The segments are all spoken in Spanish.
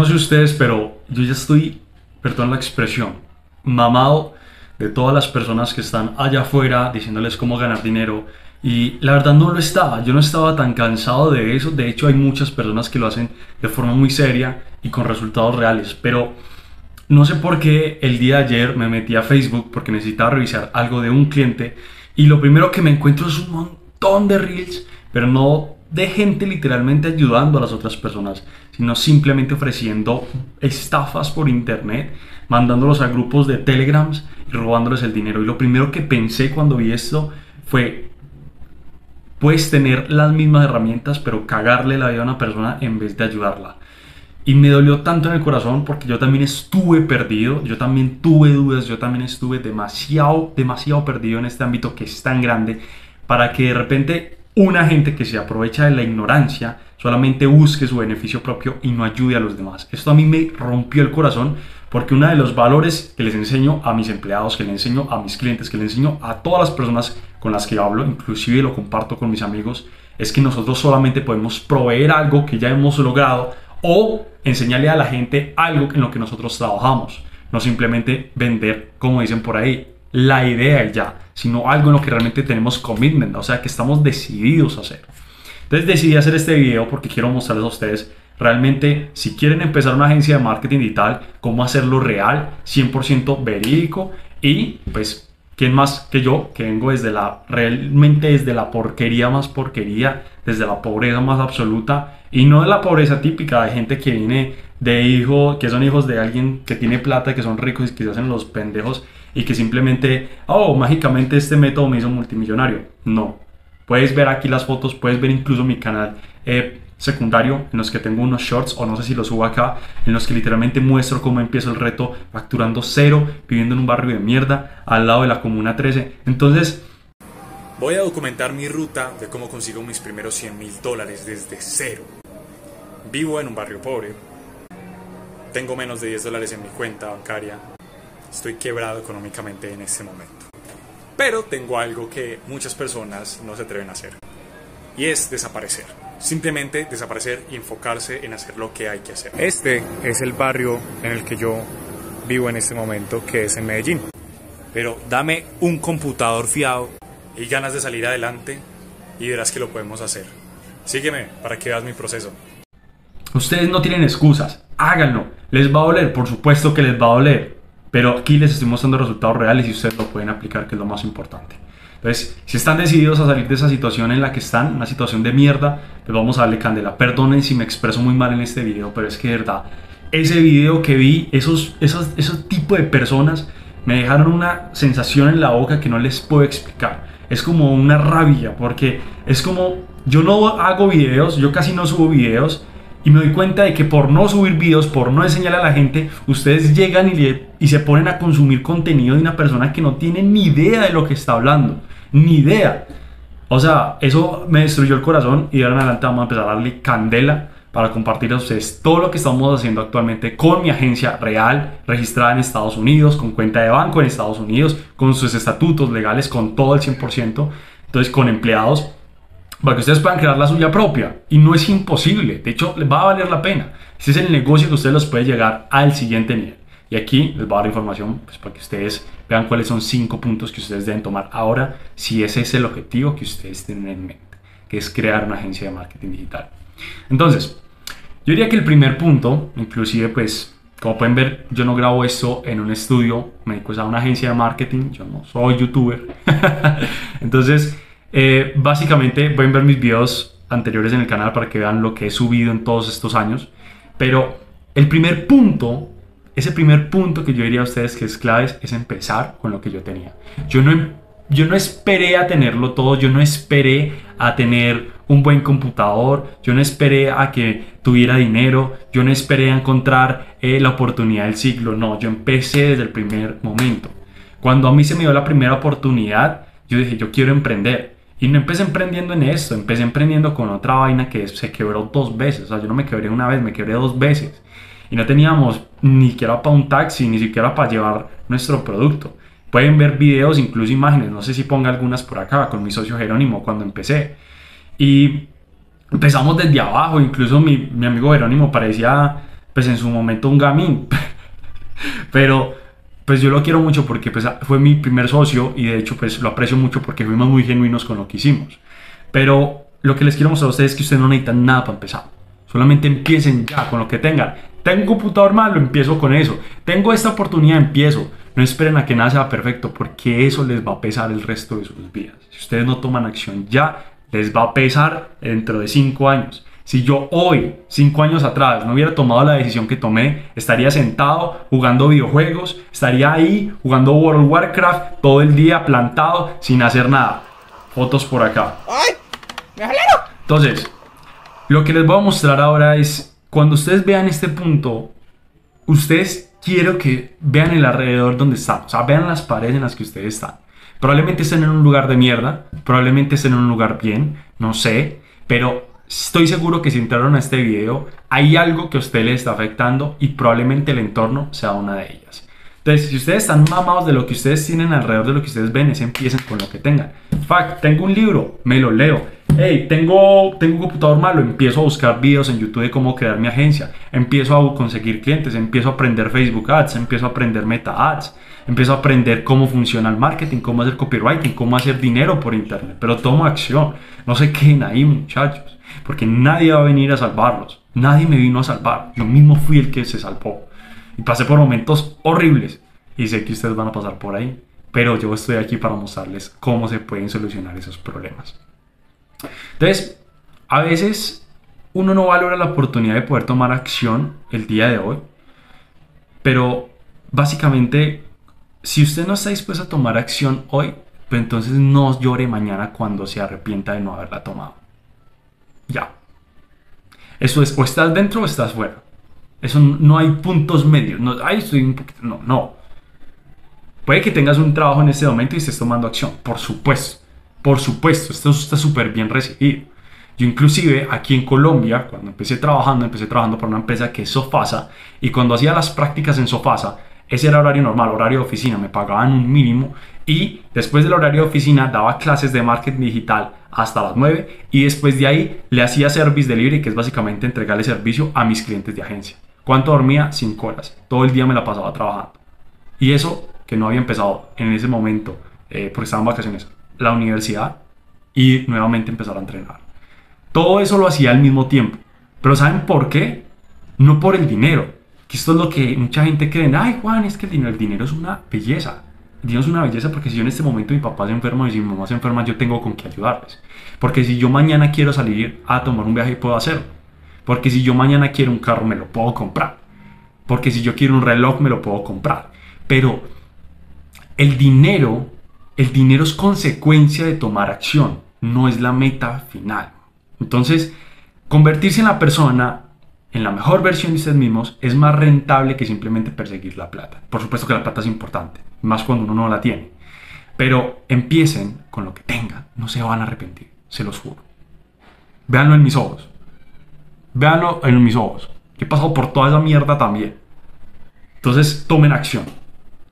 no sé ustedes, pero yo ya estoy, perdón la expresión, mamado de todas las personas que están allá afuera diciéndoles cómo ganar dinero. Y la verdad no lo estaba, yo no estaba tan cansado de eso. De hecho hay muchas personas que lo hacen de forma muy seria y con resultados reales. Pero no sé por qué el día de ayer me metí a Facebook porque necesitaba revisar algo de un cliente. Y lo primero que me encuentro es un montón de reels, pero no de gente literalmente ayudando a las otras personas, sino simplemente ofreciendo estafas por internet, mandándolos a grupos de telegrams y robándoles el dinero. Y lo primero que pensé cuando vi esto fue, puedes tener las mismas herramientas, pero cagarle la vida a una persona en vez de ayudarla. Y me dolió tanto en el corazón porque yo también estuve perdido, yo también tuve dudas, yo también estuve demasiado, demasiado perdido en este ámbito que es tan grande para que de repente una gente que se aprovecha de la ignorancia solamente busque su beneficio propio y no ayude a los demás. Esto a mí me rompió el corazón porque uno de los valores que les enseño a mis empleados, que les enseño a mis clientes, que les enseño a todas las personas con las que hablo, inclusive lo comparto con mis amigos, es que nosotros solamente podemos proveer algo que ya hemos logrado o enseñarle a la gente algo en lo que nosotros trabajamos, no simplemente vender, como dicen por ahí, la idea ya, sino algo en lo que realmente tenemos commitment, o sea, que estamos decididos a hacer. Entonces decidí hacer este video porque quiero mostrarles a ustedes realmente si quieren empezar una agencia de marketing digital, cómo hacerlo real, 100% verídico y pues ¿quién más que yo que vengo desde la realmente desde la porquería más porquería, desde la pobreza más absoluta y no de la pobreza típica de gente que viene de hijo, que son hijos de alguien que tiene plata, que son ricos y que se hacen los pendejos y que simplemente, oh, mágicamente este método me hizo multimillonario. No. Puedes ver aquí las fotos, puedes ver incluso mi canal eh, secundario en los que tengo unos shorts o no sé si los subo acá, en los que literalmente muestro cómo empiezo el reto facturando cero, viviendo en un barrio de mierda, al lado de la Comuna 13. Entonces, voy a documentar mi ruta de cómo consigo mis primeros 100 mil dólares desde cero. Vivo en un barrio pobre, tengo menos de 10 dólares en mi cuenta bancaria, estoy quebrado económicamente en este momento. Pero tengo algo que muchas personas no se atreven a hacer. Y es desaparecer. Simplemente desaparecer y enfocarse en hacer lo que hay que hacer. Este es el barrio en el que yo vivo en este momento, que es en Medellín. Pero dame un computador fiado y ganas de salir adelante y verás que lo podemos hacer. Sígueme para que veas mi proceso. Ustedes no tienen excusas, háganlo. ¿Les va a doler? Por supuesto que les va a doler. Pero aquí les estoy mostrando resultados reales y ustedes lo pueden aplicar, que es lo más importante. Entonces, si están decididos a salir de esa situación en la que están, una situación de mierda, pues vamos a darle candela. Perdonen si me expreso muy mal en este video, pero es que de verdad, ese video que vi, esos, esos, esos tipos de personas me dejaron una sensación en la boca que no les puedo explicar. Es como una rabia, porque es como, yo no hago videos, yo casi no subo videos, y me doy cuenta de que por no subir videos, por no enseñarle a la gente, ustedes llegan y, y se ponen a consumir contenido de una persona que no tiene ni idea de lo que está hablando. Ni idea. O sea, eso me destruyó el corazón y de ahora en adelante vamos a empezar a darle candela para compartir a ustedes todo lo que estamos haciendo actualmente con mi agencia real, registrada en Estados Unidos, con cuenta de banco en Estados Unidos, con sus estatutos legales, con todo el 100%, entonces con empleados para que ustedes puedan crear la suya propia. Y no es imposible, de hecho, les va a valer la pena. Ese es el negocio que ustedes los puede llegar al siguiente nivel. Y aquí les voy a dar información pues, para que ustedes vean cuáles son cinco puntos que ustedes deben tomar ahora si ese es el objetivo que ustedes tienen en mente, que es crear una agencia de marketing digital. Entonces, yo diría que el primer punto, inclusive pues como pueden ver, yo no grabo esto en un estudio, me dedico a una agencia de marketing, yo no soy youtuber. Entonces, eh, básicamente pueden ver mis videos anteriores en el canal para que vean lo que he subido en todos estos años. Pero el primer punto, ese primer punto que yo diría a ustedes que es clave es empezar con lo que yo tenía. Yo no, yo no esperé a tenerlo todo, yo no esperé a tener un buen computador, yo no esperé a que tuviera dinero, yo no esperé a encontrar eh, la oportunidad del siglo, no, yo empecé desde el primer momento. Cuando a mí se me dio la primera oportunidad, yo dije, yo quiero emprender. Y no empecé emprendiendo en esto, empecé emprendiendo con otra vaina que se quebró dos veces. O sea, yo no me quebré una vez, me quebré dos veces. Y no teníamos ni siquiera para un taxi, ni siquiera para llevar nuestro producto. Pueden ver videos, incluso imágenes, no sé si ponga algunas por acá, con mi socio Jerónimo cuando empecé. Y empezamos desde abajo, incluso mi, mi amigo Jerónimo parecía pues en su momento un gamín. Pero pues yo lo quiero mucho porque pues, fue mi primer socio y de hecho pues lo aprecio mucho porque fuimos muy genuinos con lo que hicimos. Pero lo que les quiero mostrar a ustedes es que ustedes no necesitan nada para empezar. Solamente empiecen ya con lo que tengan. Tengo un computador malo, empiezo con eso. Tengo esta oportunidad, empiezo. No esperen a que nada sea perfecto porque eso les va a pesar el resto de sus vidas. Si ustedes no toman acción ya, les va a pesar dentro de cinco años. Si yo hoy, cinco años atrás, no hubiera tomado la decisión que tomé, estaría sentado jugando videojuegos, estaría ahí jugando World of Warcraft todo el día plantado sin hacer nada. Fotos por acá. ¡Ay! ¡Me Entonces, lo que les voy a mostrar ahora es, cuando ustedes vean este punto, ustedes quiero que vean el alrededor donde están, o sea, vean las paredes en las que ustedes están. Probablemente estén en un lugar de mierda, probablemente estén en un lugar bien, no sé, pero Estoy seguro que si entraron a este video hay algo que a usted le está afectando y probablemente el entorno sea una de ellas. Entonces, si ustedes están mamados de lo que ustedes tienen alrededor de lo que ustedes ven, es empiecen con lo que tengan. Fact, tengo un libro, me lo leo. Hey, tengo, tengo un computador malo, empiezo a buscar videos en YouTube de cómo crear mi agencia. Empiezo a conseguir clientes, empiezo a aprender Facebook Ads, empiezo a aprender Meta Ads, empiezo a aprender cómo funciona el marketing, cómo hacer copywriting, cómo hacer dinero por internet. Pero tomo acción. No se queden ahí, muchachos porque nadie va a venir a salvarlos. Nadie me vino a salvar. Yo mismo fui el que se salvó. Y pasé por momentos horribles. Y sé que ustedes van a pasar por ahí. Pero yo estoy aquí para mostrarles cómo se pueden solucionar esos problemas. Entonces, a veces uno no valora la oportunidad de poder tomar acción el día de hoy. Pero básicamente, si usted no está dispuesto a tomar acción hoy, pues entonces no llore mañana cuando se arrepienta de no haberla tomado. Ya. Eso es, o estás dentro o estás fuera. Eso no hay puntos medios. No, ay, estoy un poquito. No, no. Puede que tengas un trabajo en este momento y estés tomando acción. Por supuesto. Por supuesto. Esto está súper bien recibido. Yo inclusive aquí en Colombia, cuando empecé trabajando, empecé trabajando para una empresa que es Sofasa. Y cuando hacía las prácticas en Sofasa, ese era horario normal, horario de oficina. Me pagaban un mínimo. Y después del horario de oficina daba clases de marketing digital hasta las 9 y después de ahí le hacía service delivery, que es básicamente entregarle servicio a mis clientes de agencia. ¿Cuánto dormía? 5 horas. Todo el día me la pasaba trabajando. Y eso que no había empezado en ese momento, eh, porque estaba en vacaciones, la universidad y nuevamente empezar a entrenar. Todo eso lo hacía al mismo tiempo. Pero ¿saben por qué? No por el dinero. Que esto es lo que mucha gente cree. Ay, Juan, es que el dinero, el dinero es una belleza. Dios es una belleza porque si yo en este momento mi papá se enferma y si mi mamá se enferma, yo tengo con qué ayudarles. Porque si yo mañana quiero salir a tomar un viaje, puedo hacerlo. Porque si yo mañana quiero un carro, me lo puedo comprar. Porque si yo quiero un reloj, me lo puedo comprar. Pero el dinero, el dinero es consecuencia de tomar acción, no es la meta final. Entonces, convertirse en la persona en la mejor versión de ustedes mismos es más rentable que simplemente perseguir la plata. Por supuesto que la plata es importante, más cuando uno no la tiene. Pero empiecen con lo que tengan, no se van a arrepentir, se los juro. Véanlo en mis ojos. Véanlo en mis ojos. he pasado por toda esa mierda también. Entonces tomen acción.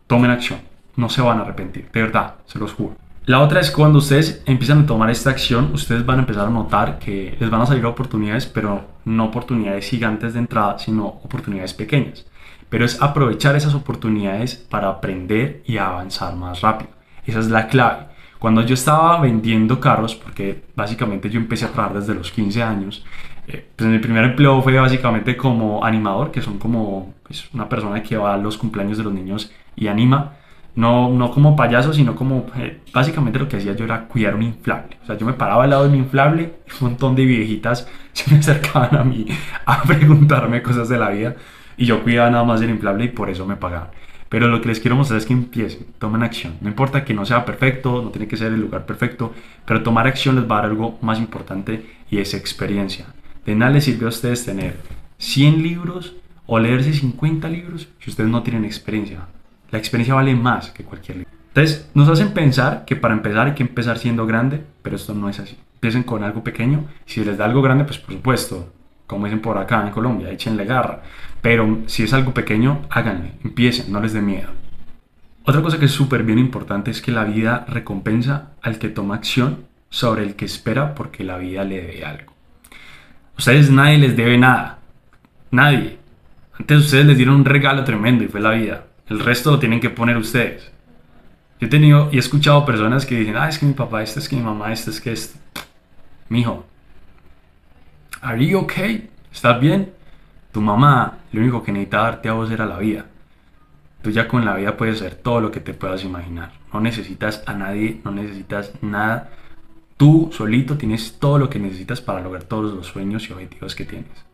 Tomen acción. No se van a arrepentir. De verdad, se los juro. La otra es cuando ustedes empiezan a tomar esta acción, ustedes van a empezar a notar que les van a salir oportunidades, pero no oportunidades gigantes de entrada, sino oportunidades pequeñas. Pero es aprovechar esas oportunidades para aprender y avanzar más rápido. Esa es la clave. Cuando yo estaba vendiendo carros, porque básicamente yo empecé a trabajar desde los 15 años, eh, pues mi primer empleo fue básicamente como animador, que son como pues, una persona que va a los cumpleaños de los niños y anima. No, no como payaso, sino como eh, básicamente lo que hacía yo era cuidar un inflable. O sea, yo me paraba al lado de mi inflable y un montón de viejitas se me acercaban a mí a preguntarme cosas de la vida y yo cuidaba nada más del inflable y por eso me pagaban. Pero lo que les quiero mostrar es que empiecen, tomen acción. No importa que no sea perfecto, no tiene que ser el lugar perfecto, pero tomar acción les va a dar algo más importante y es experiencia. De nada les sirve a ustedes tener 100 libros o leerse 50 libros si ustedes no tienen experiencia. La experiencia vale más que cualquier libro. Entonces, nos hacen pensar que para empezar hay que empezar siendo grande, pero esto no es así. Empiecen con algo pequeño. Si les da algo grande, pues por supuesto, como dicen por acá en Colombia, échenle garra. Pero si es algo pequeño, háganle, empiecen, no les dé miedo. Otra cosa que es súper bien importante es que la vida recompensa al que toma acción sobre el que espera porque la vida le debe algo. Ustedes nadie les debe nada. Nadie. Antes ustedes les dieron un regalo tremendo y fue la vida. El resto lo tienen que poner ustedes. Yo he tenido y he escuchado personas que dicen, ah, es que mi papá, este es que mi mamá, este es que esto. Mijo, ¿are you okay? ¿Estás bien? Tu mamá, lo único que necesita darte a vos era la vida. Tú ya con la vida puedes hacer todo lo que te puedas imaginar. No necesitas a nadie, no necesitas nada. Tú solito tienes todo lo que necesitas para lograr todos los sueños y objetivos que tienes.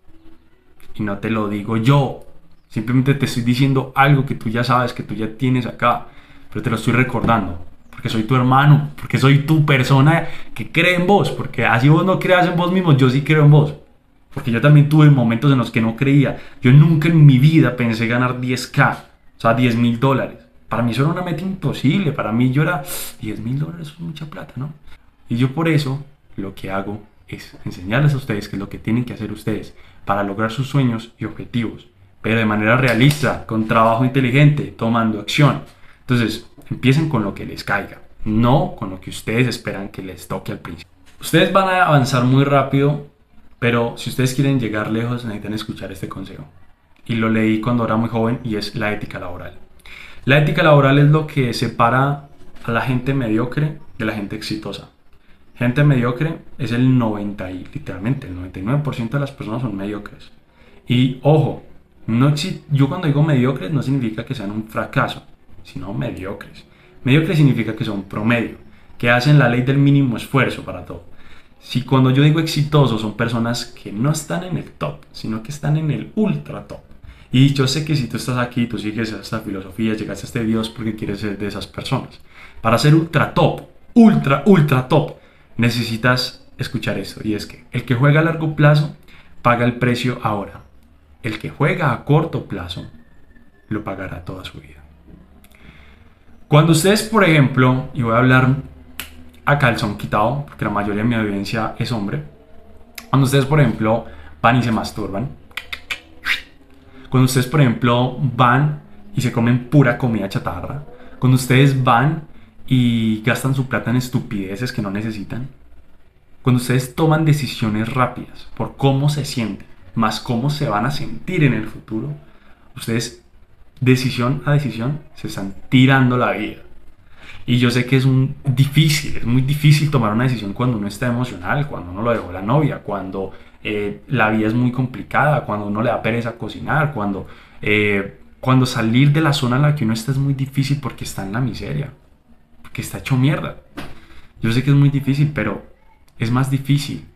Y no te lo digo yo. Simplemente te estoy diciendo algo que tú ya sabes, que tú ya tienes acá. Pero te lo estoy recordando. Porque soy tu hermano. Porque soy tu persona que cree en vos. Porque así vos no creas en vos mismo, yo sí creo en vos. Porque yo también tuve momentos en los que no creía. Yo nunca en mi vida pensé ganar 10k. O sea, 10 mil dólares. Para mí eso era una meta imposible. Para mí yo era 10 mil dólares es mucha plata, ¿no? Y yo por eso lo que hago es enseñarles a ustedes qué es lo que tienen que hacer ustedes para lograr sus sueños y objetivos. Pero de manera realista, con trabajo inteligente, tomando acción. Entonces, empiecen con lo que les caiga, no con lo que ustedes esperan que les toque al principio. Ustedes van a avanzar muy rápido, pero si ustedes quieren llegar lejos necesitan escuchar este consejo. Y lo leí cuando era muy joven y es la ética laboral. La ética laboral es lo que separa a la gente mediocre de la gente exitosa. Gente mediocre es el 90 y literalmente el 99% de las personas son mediocres. Y ojo, no yo cuando digo mediocres no significa que sean un fracaso, sino mediocres. Mediocre significa que son promedio, que hacen la ley del mínimo esfuerzo para todo. Si cuando yo digo exitoso son personas que no están en el top, sino que están en el ultra top. Y yo sé que si tú estás aquí, tú sigues esta filosofía, llegaste a este Dios porque quieres ser de esas personas. Para ser ultra top, ultra, ultra top, necesitas escuchar esto. Y es que el que juega a largo plazo paga el precio ahora. El que juega a corto plazo lo pagará toda su vida. Cuando ustedes, por ejemplo, y voy a hablar a calzón quitado, porque la mayoría de mi audiencia es hombre, cuando ustedes, por ejemplo, van y se masturban, cuando ustedes, por ejemplo, van y se comen pura comida chatarra. Cuando ustedes van y gastan su plata en estupideces que no necesitan. Cuando ustedes toman decisiones rápidas por cómo se sienten, más cómo se van a sentir en el futuro, ustedes, decisión a decisión, se están tirando la vida. Y yo sé que es un difícil, es muy difícil tomar una decisión cuando uno está emocional, cuando uno lo dejó la novia, cuando eh, la vida es muy complicada, cuando uno le da pereza cocinar, cuando, eh, cuando salir de la zona en la que uno está es muy difícil porque está en la miseria, porque está hecho mierda. Yo sé que es muy difícil, pero es más difícil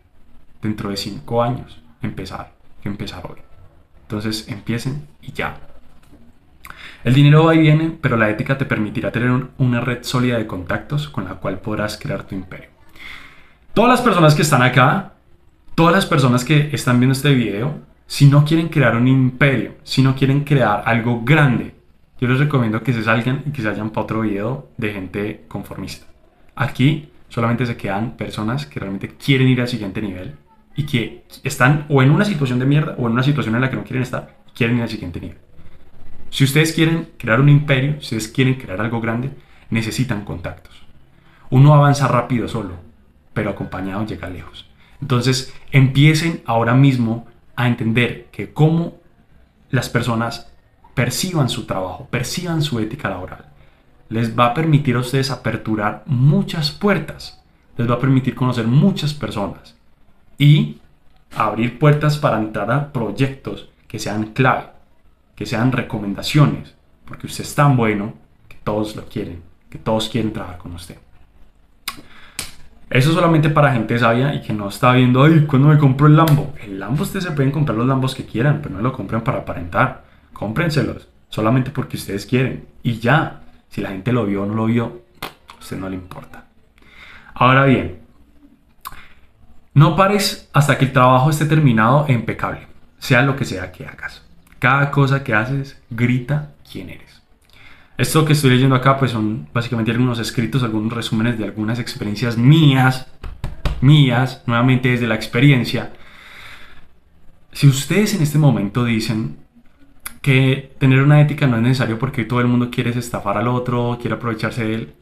dentro de cinco años empezar empezar hoy. Entonces empiecen y ya. El dinero va y viene, pero la ética te permitirá tener una red sólida de contactos con la cual podrás crear tu imperio. Todas las personas que están acá todas las personas que están viendo este video, si no quieren crear un imperio, si no quieren crear algo grande, yo les recomiendo que se salgan y que se vayan para otro video de gente conformista. Aquí solamente se quedan personas que realmente quieren ir al siguiente nivel y que están o en una situación de mierda o en una situación en la que no quieren estar, quieren ir al siguiente nivel. Si ustedes quieren crear un imperio, si ustedes quieren crear algo grande, necesitan contactos. Uno avanza rápido solo, pero acompañado llega lejos. Entonces, empiecen ahora mismo a entender que cómo las personas perciban su trabajo, perciban su ética laboral, les va a permitir a ustedes aperturar muchas puertas, les va a permitir conocer muchas personas y abrir puertas para entrar a proyectos que sean clave, que sean recomendaciones, porque usted es tan bueno que todos lo quieren, que todos quieren trabajar con usted. Eso solamente para gente sabia y que no está viendo, ay, ¿cuándo me compro el Lambo? El Lambo ustedes se pueden comprar los Lambos que quieran, pero no lo compren para aparentar. Cómprenselos, solamente porque ustedes quieren. Y ya, si la gente lo vio o no lo vio, a usted no le importa. Ahora bien, no pares hasta que el trabajo esté terminado e impecable, sea lo que sea que hagas. Cada cosa que haces grita quién eres. Esto que estoy leyendo acá pues son básicamente algunos escritos, algunos resúmenes de algunas experiencias mías, mías, nuevamente desde la experiencia. Si ustedes en este momento dicen que tener una ética no es necesario porque todo el mundo quiere estafar al otro, quiere aprovecharse de él,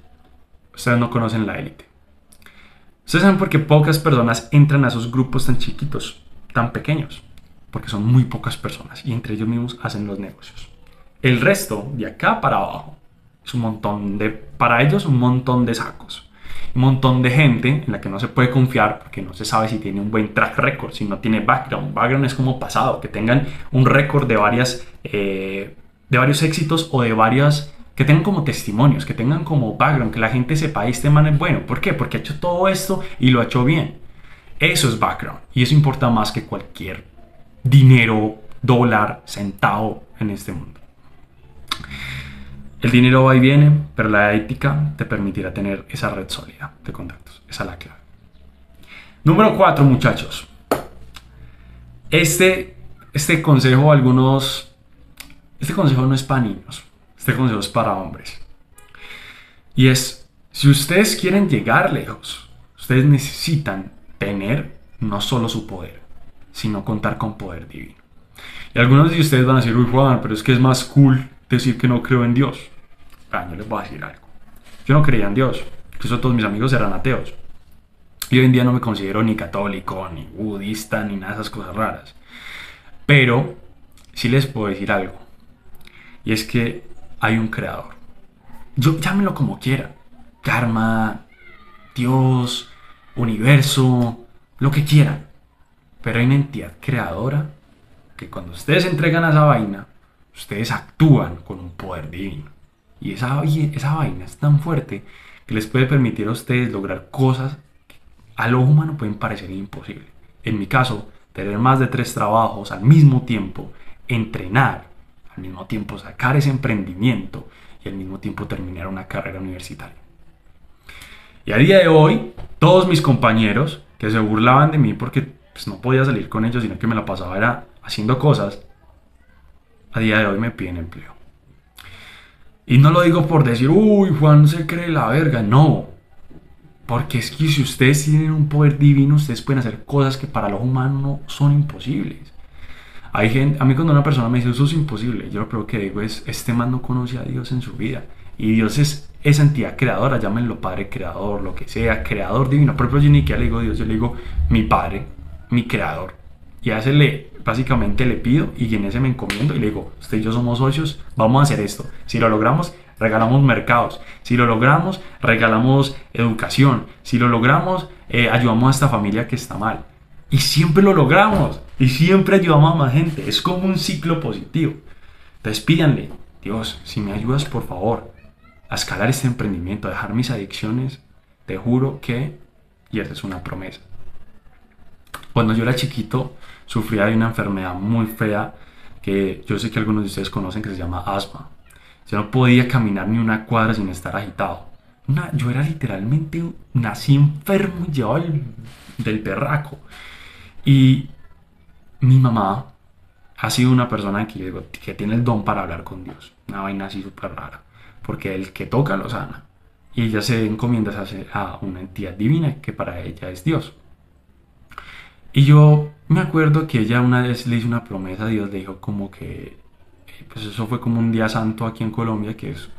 ustedes no conocen la élite. Ustedes saben por qué pocas personas entran a esos grupos tan chiquitos, tan pequeños. porque son muy pocas personas y entre ellos mismos hacen los negocios. El resto, de acá para abajo, es un montón de, para ellos, un montón de sacos. Un montón de gente en la que no se puede confiar porque no se sabe si tiene un buen track record, si no tiene background. Background es como pasado, que tengan un récord de varias, eh, de varios éxitos o de varias que tengan como testimonios, que tengan como background, que la gente sepa, este man es bueno. ¿Por qué? Porque ha hecho todo esto y lo ha hecho bien. Eso es background y eso importa más que cualquier dinero, dólar, centavo en este mundo. El dinero va y viene, pero la ética te permitirá tener esa red sólida de contactos. Esa es la clave. Número 4, muchachos. Este, este consejo, algunos... Este consejo no es para niños. Este consejo es para hombres. Y es, si ustedes quieren llegar lejos, ustedes necesitan tener no solo su poder, sino contar con poder divino. Y algunos de ustedes van a decir, uy Juan, pero es que es más cool decir que no creo en Dios. Ah, yo les voy a decir algo. Yo no creía en Dios. Incluso todos mis amigos eran ateos. Y hoy en día no me considero ni católico, ni budista, ni nada de esas cosas raras. Pero sí les puedo decir algo. Y es que hay un creador. Yo llámenlo como quiera. Karma, Dios, universo, lo que quieran. Pero hay una entidad creadora que cuando ustedes entregan a esa vaina, ustedes actúan con un poder divino. Y esa, esa vaina es tan fuerte que les puede permitir a ustedes lograr cosas que al ojo humano pueden parecer imposibles. En mi caso, tener más de tres trabajos al mismo tiempo, entrenar, al mismo tiempo sacar ese emprendimiento y al mismo tiempo terminar una carrera universitaria. Y a día de hoy, todos mis compañeros que se burlaban de mí porque pues, no podía salir con ellos, sino que me la pasaba era haciendo cosas, a día de hoy me piden empleo. Y no lo digo por decir, uy, Juan se cree la verga, no. Porque es que si ustedes tienen un poder divino, ustedes pueden hacer cosas que para los humanos son imposibles. Hay gente, a mí cuando una persona me dice eso es imposible, yo lo primero que digo es, este man no conoce a Dios en su vida. Y Dios es esa entidad creadora, llámenlo Padre Creador, lo que sea, Creador Divino. Ejemplo, yo ni que le digo Dios, yo le digo mi Padre, mi Creador. Y a ese le, básicamente le pido y en ese me encomiendo y le digo, usted y yo somos socios, vamos a hacer esto. Si lo logramos, regalamos mercados. Si lo logramos, regalamos educación. Si lo logramos, eh, ayudamos a esta familia que está mal. Y siempre lo logramos. Y siempre ayudamos a más gente. Es como un ciclo positivo. Entonces pídanle, Dios, si me ayudas por favor a escalar este emprendimiento, a dejar mis adicciones, te juro que, y esta es una promesa. Cuando yo era chiquito, sufría de una enfermedad muy fea que yo sé que algunos de ustedes conocen que se llama asma. Yo no podía caminar ni una cuadra sin estar agitado. yo era literalmente, nací enfermo y llevaba del perraco. Y mi mamá ha sido una persona que, tiene el don para hablar con Dios. Una vaina así súper rara. Porque el que toca lo sana. Y ella se encomienda a una entidad divina que para ella es Dios. Y yo me acuerdo que ella una vez le hizo una promesa a Dios, le dijo como que, eh, pues eso fue como un día santo aquí en Colombia, que es,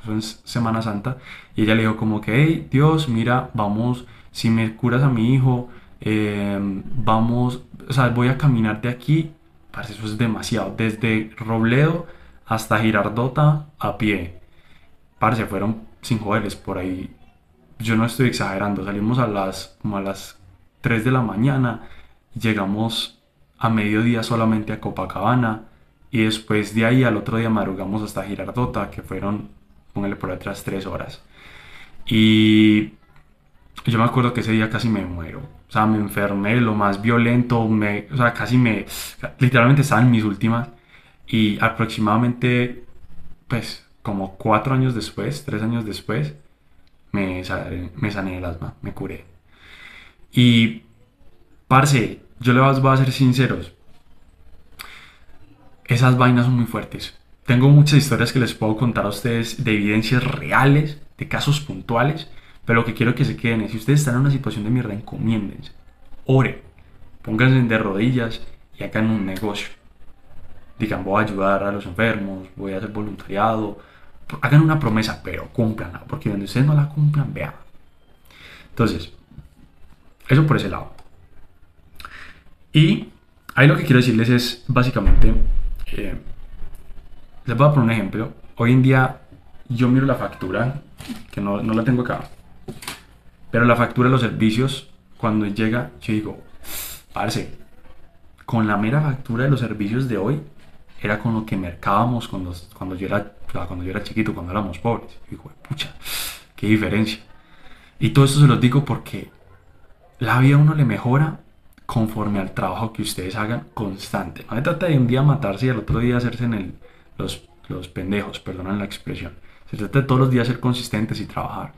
Semana Santa, y ella le dijo como que, hey, Dios, mira, vamos, si me curas a mi hijo, em, vamos, o sea, voy a caminar de aquí, parece eso es demasiado, desde Robledo hasta Girardota a pie. Parece, fueron sin joderles por ahí. Yo no estoy exagerando, salimos a las, como a las 3 de la mañana llegamos a mediodía solamente a Copacabana y después de ahí al otro día madrugamos hasta Girardota, que fueron, póngale por detrás, tres horas. Y yo me acuerdo que ese día casi me muero. O sea, me enfermé, lo más violento, me, o sea, casi me, literalmente estaba en mis últimas. Y aproximadamente, pues, como cuatro años después, tres años después, me, me sané el asma, me curé. Y, parce, yo les voy a ser sinceros. Esas vainas son muy fuertes. Tengo muchas historias que les puedo contar a ustedes de evidencias reales, de casos puntuales, pero lo que quiero que se queden es, si ustedes están en una situación de mierda, encomiéndense, oren, pónganse de rodillas y hagan un negocio. Digan, voy a ayudar a los enfermos, voy a hacer voluntariado, hagan una promesa, pero cúmplanla, porque donde ustedes no la cumplan, vean. Entonces, eso por ese lado. Y Ahí lo que quiero decirles es básicamente, eh, les voy a poner un ejemplo. Hoy en día yo miro la factura, que no, no la tengo acá, pero la factura de los servicios, cuando llega, yo digo, parce, con la mera factura de los servicios de hoy, era con lo que mercábamos cuando, cuando, yo, era, cuando yo era chiquito, cuando éramos pobres. Y digo, pucha, qué diferencia. Y todo esto se lo digo porque la vida uno le mejora conforme al trabajo que ustedes hagan constante. No se trata de un día matarse y al otro día hacerse en el, los, los pendejos, perdonan la expresión. Se trata de todos los días ser consistentes y trabajar.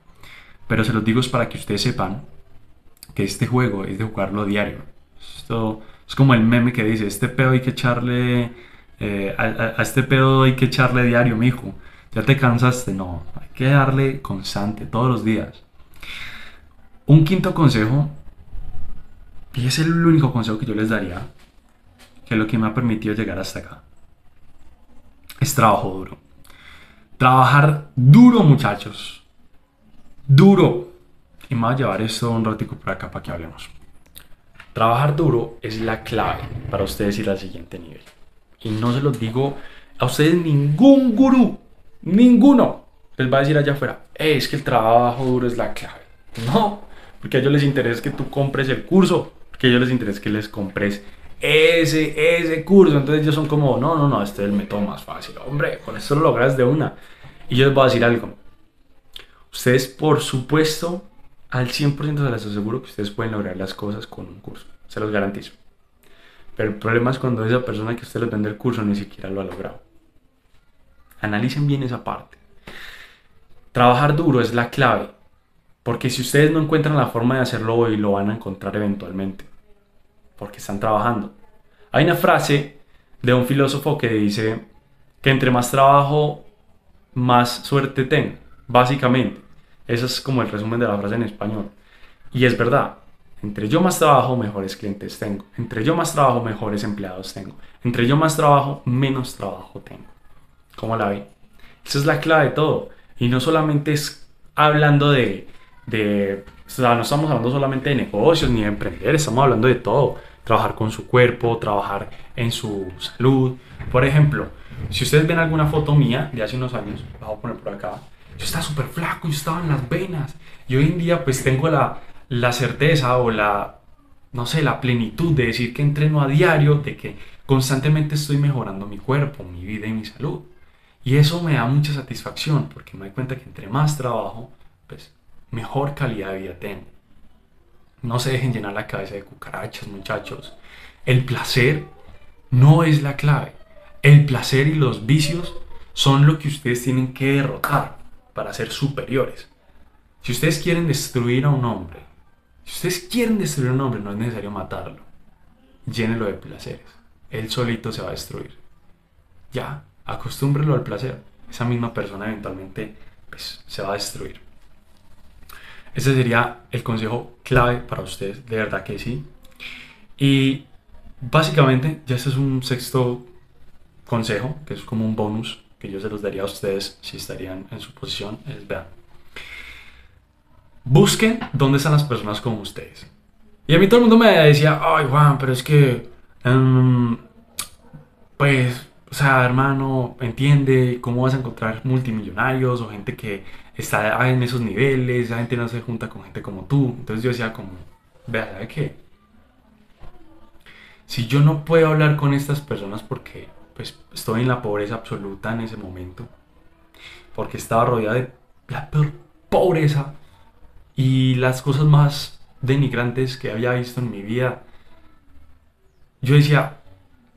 Pero se los digo es para que ustedes sepan que este juego es de jugarlo diario. Esto es como el meme que dice, este pedo hay que echarle, eh, a, este pedo hay que echarle diario, mijo. Ya te cansaste, no, hay que darle constante, todos los días. Un quinto consejo, y es el único consejo que yo les daría, que es lo que me ha permitido llegar hasta acá, es trabajo duro. Trabajar duro, muchachos duro. Y me voy a llevar esto un ratico por acá para que hablemos. Trabajar duro es la clave para ustedes ir al siguiente nivel. Y no se los digo a ustedes ningún gurú, ninguno les va a decir allá afuera, es que el trabajo duro es la clave. No, porque a ellos les interesa que tú compres el curso, porque a ellos les interesa que les compres ese, ese curso. Entonces ellos son como, no, no, no, este es el método más fácil. Hombre, con esto lo logras de una. Y yo les voy a decir algo. Ustedes, por supuesto, al 100% se les aseguro que ustedes pueden lograr las cosas con un curso. Se los garantizo. Pero el problema es cuando esa persona que usted les vende el curso ni siquiera lo ha logrado. Analicen bien esa parte. Trabajar duro es la clave. Porque si ustedes no encuentran la forma de hacerlo hoy, lo van a encontrar eventualmente. Porque están trabajando. Hay una frase de un filósofo que dice que entre más trabajo, más suerte tengo. Básicamente, eso es como el resumen de la frase en español. Y es verdad, entre yo más trabajo, mejores clientes tengo. Entre yo más trabajo, mejores empleados tengo. Entre yo más trabajo, menos trabajo tengo. ¿Cómo la ve? Esa es la clave de todo. Y no solamente es hablando de, de o sea, no estamos hablando solamente de negocios ni de emprender, estamos hablando de todo. Trabajar con su cuerpo, trabajar en su salud. Por ejemplo, si ustedes ven alguna foto mía de hace unos años, la voy a poner por acá, yo estaba súper flaco, yo estaba en las venas. Y hoy en día pues tengo la, la certeza o la, no sé, la plenitud de decir que entreno a diario, de que constantemente estoy mejorando mi cuerpo, mi vida y mi salud. Y eso me da mucha satisfacción porque me doy cuenta que entre más trabajo, pues mejor calidad de vida tengo. No se dejen llenar la cabeza de cucarachas, muchachos. El placer no es la clave. El placer y los vicios son lo que ustedes tienen que derrotar para ser superiores. Si ustedes quieren destruir a un hombre, si ustedes quieren destruir a un hombre, no es necesario matarlo. Llénelo de placeres. Él solito se va a destruir. Ya, acostúmbrelo al placer. Esa misma persona eventualmente pues, se va a destruir. Ese sería el consejo clave para ustedes, de verdad que sí. Y básicamente, ya este es un sexto consejo, que es como un bonus que yo se los daría a ustedes si estarían en su posición, es vean. Busquen dónde están las personas como ustedes. Y a mí todo el mundo me decía, ay Juan, pero es que, em, pues, o sea, hermano, entiende cómo vas a encontrar multimillonarios o gente que está en esos niveles, esa gente no se junta con gente como tú. Entonces yo decía como, vea, ¿sabe qué? Si yo no puedo hablar con estas personas porque pues estoy en la pobreza absoluta en ese momento, porque estaba rodeado de la peor pobreza y las cosas más denigrantes que había visto en mi vida. Yo decía,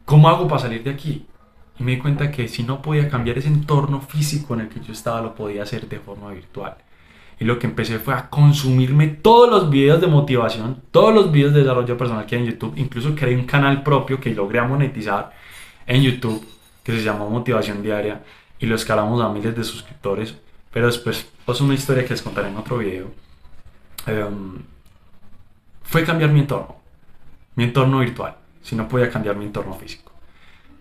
¿cómo hago para salir de aquí? Y me di cuenta que si no podía cambiar ese entorno físico en el que yo estaba, lo podía hacer de forma virtual. Y lo que empecé fue a consumirme todos los videos de motivación, todos los videos de desarrollo personal que hay en YouTube. Incluso creé un canal propio que logré monetizar en YouTube que se llama Motivación Diaria y lo escalamos a miles de suscriptores. Pero después es una historia que les contaré en otro video. Em, fue cambiar mi entorno, mi entorno virtual, si no podía cambiar mi entorno físico.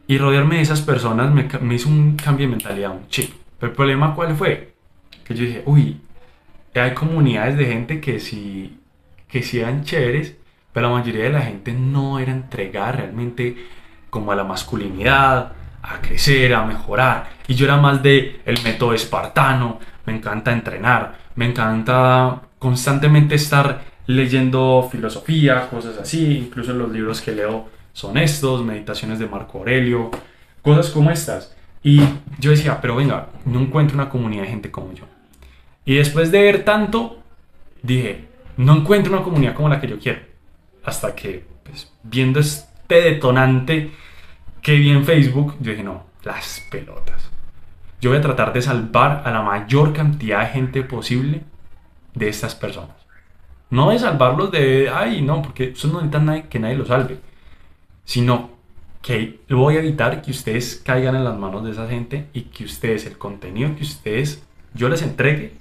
Y rodearme de esas personas me, hizo un cambio de mentalidad, un chip. Pero el problema cuál fue? Que yo dije, uy, hay comunidades de gente que si, que si eran chéveres, pero la mayoría de la gente no era entregada realmente como a la masculinidad, a crecer, a mejorar. Y yo era más de el método espartano, me encanta entrenar, me encanta constantemente estar leyendo filosofía, cosas así, incluso los libros que leo son estos, meditaciones de Marco Aurelio, cosas como estas. Y yo decía, pero venga, no encuentro una comunidad de gente como yo. Y después de ver tanto, dije, no encuentro una comunidad como la que yo quiero. Hasta que, pues, viendo detonante que vi en Facebook, yo dije, no, las pelotas. Yo voy a tratar de salvar a la mayor cantidad de gente posible de estas personas. No de salvarlos de, ay, no, porque eso no necesita que nadie lo salve. Sino que voy a evitar que ustedes caigan en las manos de esa gente y que ustedes, el contenido que ustedes, yo les entregue,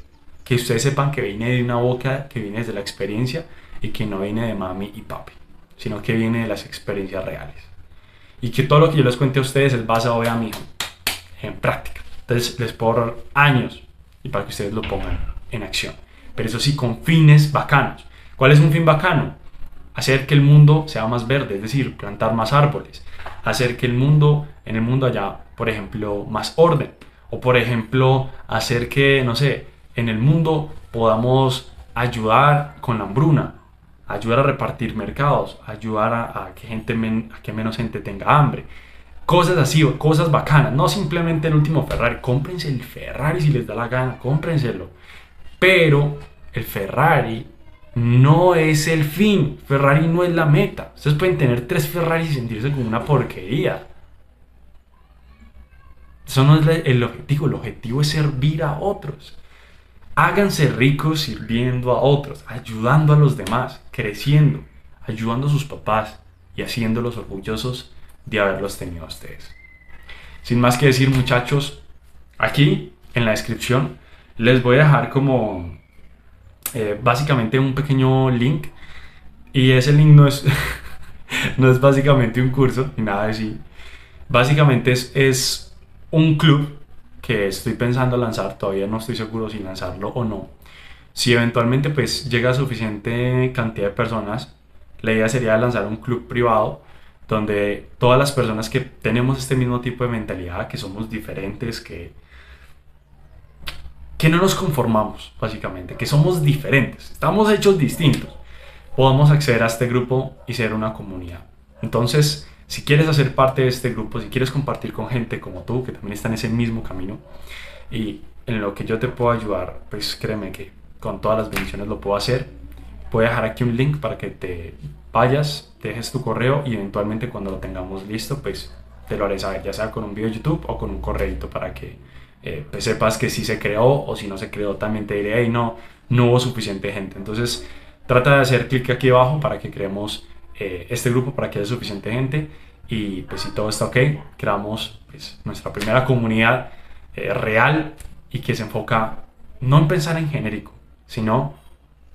que ustedes sepan que viene de una boca, que viene desde la experiencia y que no viene de mami y papi, sino que viene de las experiencias reales. Y que todo lo que yo les cuente a ustedes es basado a mí, en práctica. Entonces les puedo ahorrar años y para que ustedes lo pongan en acción. Pero eso sí, con fines bacanos. ¿Cuál es un fin bacano? Hacer que el mundo sea más verde, es decir, plantar más árboles, hacer que el mundo, en el mundo haya, por ejemplo, más orden. O por ejemplo, hacer que, no sé, en el mundo podamos ayudar con la hambruna, ayudar a repartir mercados, ayudar a, que, gente a que menos gente tenga hambre. Cosas así, cosas bacanas, no simplemente el último Ferrari. Cómprense el Ferrari si les da la gana, cómprenselo. Pero el Ferrari no es el fin. Ferrari no es la meta. Ustedes pueden tener tres Ferraris y sentirse como una porquería. Eso no es el objetivo. El objetivo es servir a otros. Háganse ricos sirviendo a otros, ayudando a los demás, creciendo, ayudando a sus papás y haciéndolos orgullosos de haberlos tenido a ustedes. Sin más que decir muchachos, aquí en la descripción les voy a dejar como eh, básicamente un pequeño link y ese link no es, no es básicamente un curso ni nada así. Básicamente es, es un club estoy pensando lanzar, todavía no estoy seguro si lanzarlo o no. Si eventualmente pues llega suficiente cantidad de personas, la idea sería lanzar un club privado donde todas las personas que tenemos este mismo tipo de mentalidad, que somos diferentes, que, que no nos conformamos, básicamente, que somos diferentes, estamos hechos distintos, podamos acceder a este grupo y ser una comunidad. Entonces, si quieres hacer parte de este grupo, si quieres compartir con gente como tú, que también está en ese mismo camino, y en lo que yo te puedo ayudar, pues créeme que con todas las bendiciones lo puedo hacer. Voy a dejar aquí un link para que te vayas, dejes tu correo y eventualmente cuando lo tengamos listo, pues te lo haré saber, ya sea con un video de YouTube o con un correo para que eh, pues sepas que si se creó o si no se creó, también te diré, y no, no hubo suficiente gente. Entonces, trata de hacer clic aquí abajo para que creemos eh, este grupo, para que haya suficiente gente. Y pues si todo está ok, creamos pues, nuestra primera comunidad eh, real y que se enfoca no en pensar en genérico, sino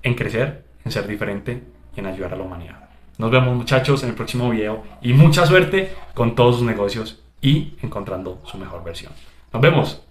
en crecer, en ser diferente y en ayudar a la humanidad. Nos vemos muchachos en el próximo video y mucha suerte con todos sus negocios y encontrando su mejor versión. Nos vemos.